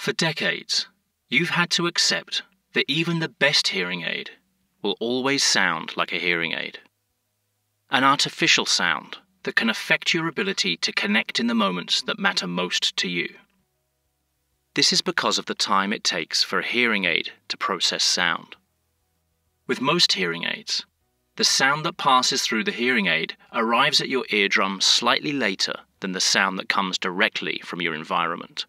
For decades, you've had to accept that even the best hearing aid will always sound like a hearing aid. An artificial sound that can affect your ability to connect in the moments that matter most to you. This is because of the time it takes for a hearing aid to process sound. With most hearing aids, the sound that passes through the hearing aid arrives at your eardrum slightly later than the sound that comes directly from your environment.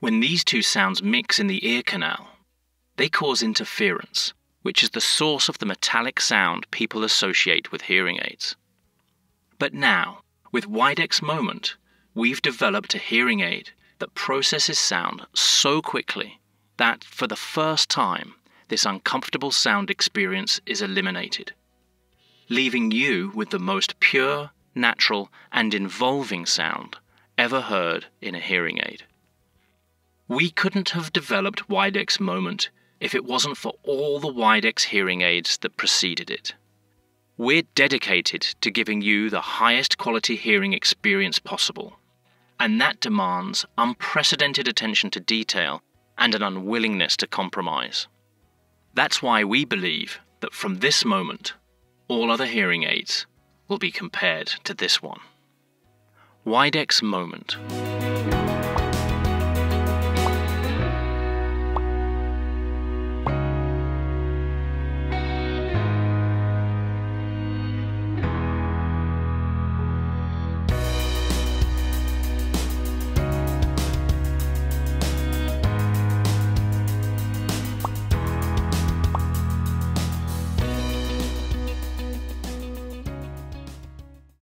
When these two sounds mix in the ear canal, they cause interference, which is the source of the metallic sound people associate with hearing aids. But now, with Widex Moment, we've developed a hearing aid that processes sound so quickly that, for the first time, this uncomfortable sound experience is eliminated, leaving you with the most pure, natural, and involving sound ever heard in a hearing aid. We couldn't have developed Widex Moment if it wasn't for all the Widex hearing aids that preceded it. We're dedicated to giving you the highest quality hearing experience possible, and that demands unprecedented attention to detail and an unwillingness to compromise. That's why we believe that from this moment, all other hearing aids will be compared to this one. Widex Moment.